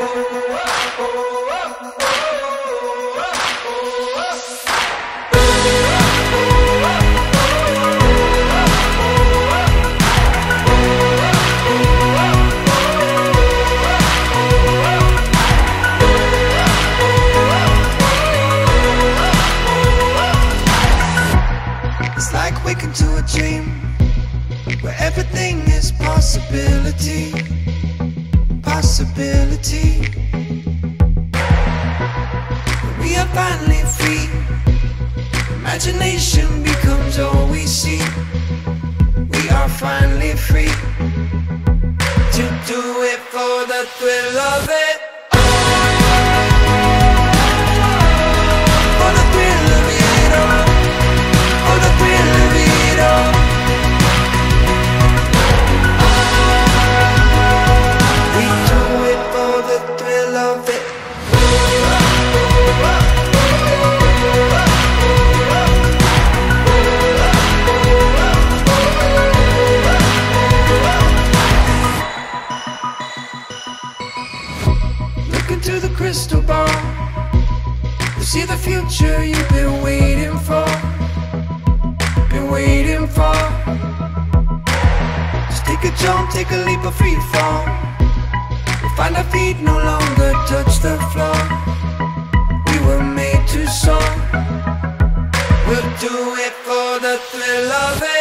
It's like waking to a dream Where everything is possibility Possibility. Finally free. Imagination becomes all we see. We are finally free to do it for the thrill of it. Into the crystal ball. You see the future you've been waiting for. Been waiting for. Just take a jump, take a leap of free fall. We'll find our feet no longer touch the floor. We were made to soar. We'll do it for the thrill of it.